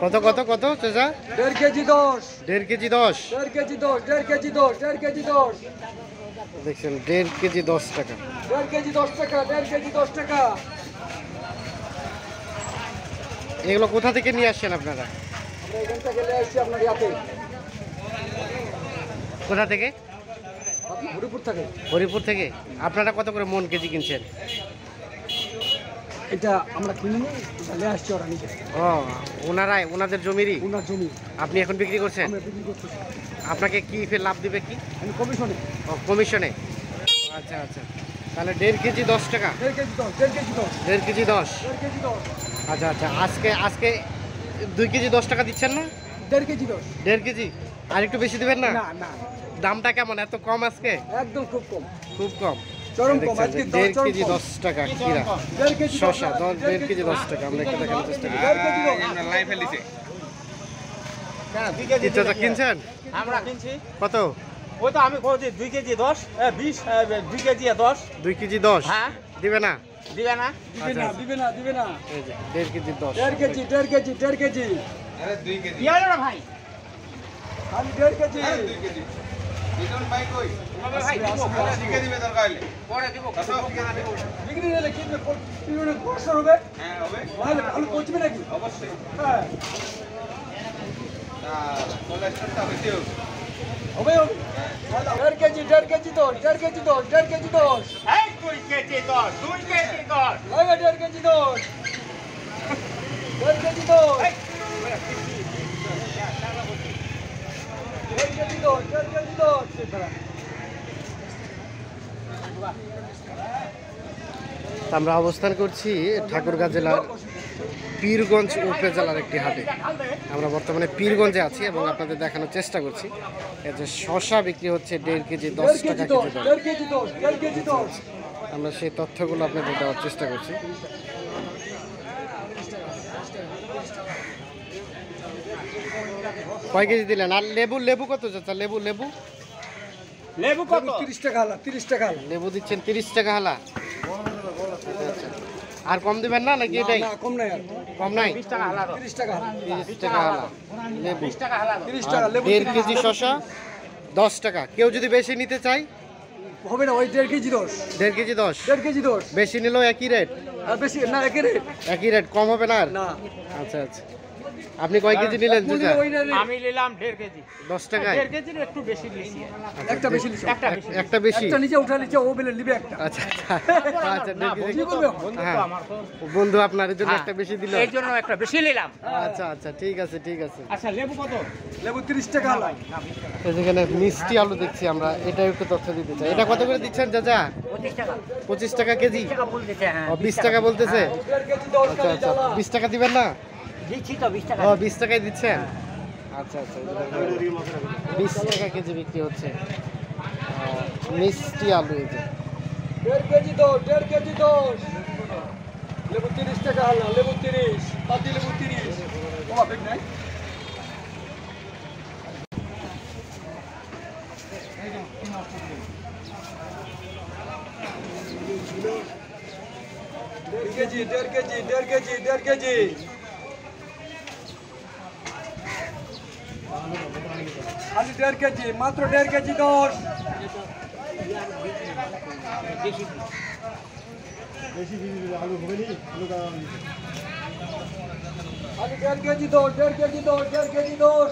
কত কত কত চাচা? দেড় কেজি দশ। দেড় কেজি দশ। দেড় কেজি দশ দেড় কেজি দশ দেড় কেজি দশ। দেখছেন দেড় কেজি দশ টাকা। দেড় কেজি দশ টাকা দেড় কেজি দশ টাকা। এগুলো কোথা থেকে নিয়ে আসছেন আপনারা? কোথা থেকে? হরিপুর থেকে। হরিপুর থেকে। আপনারা কত করে মন কেজি কিনছেন? এটা আমরা কিনি এটা নিয়ে আসছি ওরা নিজে। ও ওনারাই ওনাদের জমিরই? ওনার জমি। আপনি এখন বিক্রি করছেন? আমরা বিক্রি করতেছি আপনাকে কি ফের লাভ দিবে কি? আমি কমিশনে। ও কমিশনে? আচ্ছা আচ্ছা। তাহলে দেড় কেজি দশ টাকা। দেড় কেজি দশ দেড় কেজি দশ। দেড় কেজি দশ? দেড় কেজি দশ। আচ্ছা আচ্ছা। আজকে আজকে দুই কেজি দশ টাকা দিচ্ছেন না? দেড় কেজি দশ। দেড় কেজি? আর একটু বেশি দেবেন না না। দামটা কেমন? এত কম আজকে? একদম খুব কম। খুব কম। চরম কম আজকে দেড় কেজি দশ টাকা কিরা দেড় কেজি দশ শশা দেড় কেজি দশ টাকা আমরা একটু দেখানোর চেষ্টা করি। কেজি দশ। চাচা কিনছেন? আমরা কিনছি। কত? ওই তো আমি বলছি দুই কেজি দশ বিশ দুই কেজি দশ। দুই কেজি দশ? হ্যাঁ। দিবে না? দিবে না? দিবে না দিবে না দিবে না। দেড় কেজি দশ। দেড় কেজি দেড় কেজি দেড় কেজি। কি হলো না ভাই? খালি দেড় কেজি। তবে ভাই দিব, পরে। পরে দিব বিক্রি নিলে কিনবে কিনবে বছর হবে? ভালো ভালো পৌঁছবে নাকি? হ্যাঁ। হবে হবে দেড় কেজি দেড় কেজি দশ দেড় কেজি দশ দেড় কেজি দশ। এই দুই কেজি দশ দুই কেজি দশ। দেড় কেজি দশ। দেড় কেজি দশ। দেড় কেজি দশ। দেড় কেজি দশ আমরা অবস্থান করছি ঠাকুরগাঁ জেলার পীরগঞ্জ উপজেলার একটি হাটে। আমরা বর্তমানে পীরগঞ্জে আছি এবং আপনাদের দেখানোর চেষ্টা করছি। এই যে শশা বিক্রি হচ্ছে দেড় কেজি দশ টাকা কেজি আমরা সেই তথ্যগুলো আপনাদের দেওয়ার চেষ্টা করছি। কয় কেজি দিলেন? আর লেবু লেবু কত চাচা লেবু লেবু? লেবু কত? তিরিশ টাকা আলা তিরিশ টাকা আলা লেবু দিচ্ছেন তিরিশ টাকা হালা। আর কম দিবেন না নাকি এটাই? না কম নাই আর। কম নাই? বিশ টাকা হালা দাও। তিরিশ টাকা আলা তিরিশ টাকা হালা। লেবু। বিশ টাকা হালা দাও। তিরিশ আর টাকা লেবু দেড় কেজি শশা দশ টাকা। কেউ যদি বেশি নিতে চাই হবে না ওই দেড় কেজি দশ। দেড় কেজি দশ? দেড় কেজি দশ। বেশি নিলেও একই রেট? আর বেশি না একই রেট। একই রেট কম হবে না আর? না। আচ্ছা আচ্ছা। আপনি কয় কেজি নিলেন। আমি নিলাম দেড় কেজি। দশ টাকায় দেড় কেজির একটু বেশি নিয়েছি একটা বেশি একটা বেশি একটা বেশি? একটা নিচে উঠা নিচে ও বেলে নিবে একটা। আচ্ছা আচ্ছা। আচ্ছা কেজি। বন্ধু হ্যাঁ। তো আমার তো। বন্ধু আপনার জন্য হ্যাঁ। একটা বেশি দিল। এই জন্য একটা বেশি নিলাম। আচ্ছা আচ্ছা ঠিক আছে ঠিক আছে। আচ্ছা লেবু কত? লেবু তিরিশ টাকা আলা। এই যেখানে মিষ্টি আলু দেখছি আমরা এটা একটু তথ্য দিতে চাই। এটা কত করে দিচ্ছেন চাচা? পঁচিশ টাকা। পঁচিশ টাকা কেজি? টাকা বল দিতে হ্যাঁ ও বিশ টাকা। বলতেছে? আচ্ছা আচ্ছা আলা বিশ টাকা দিবেন না? দিচ্ছি তো বিশ টাকা। ও বিশ টাকায় দিচ্ছেন? আচ্ছা আচ্ছা বিশ টাকা কেজি বিক্রি হচ্ছে। মিষ্টি আলু এই যে। দেড় কেজি দশ দেড় কেজি দশ। লেবু তিরিশ টাকা আলা লেবু তিরিশ পাতি লেবু তিরিশ। নাই? দেড় কেজি দেড় কেজি দেড় কেজি দেড় কেজি। খালি দেড় কেজি মাত্র দেড় কেজি দশ। খালি দেড় কেজি দশ দেড় কেজি দশ দেড় কেজি দশ।